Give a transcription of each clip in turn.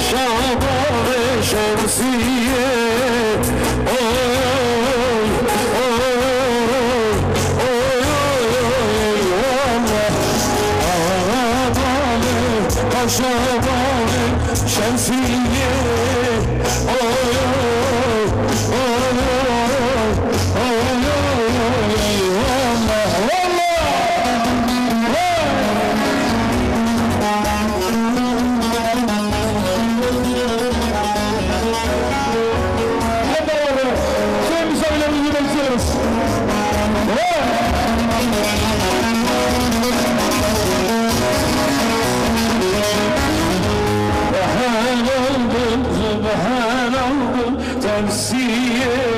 شباب شمسیه اوی اوی اوی اوی والله آقا شباب شمسیه bahar aldı tavsiye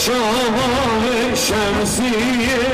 şamal şemsiye.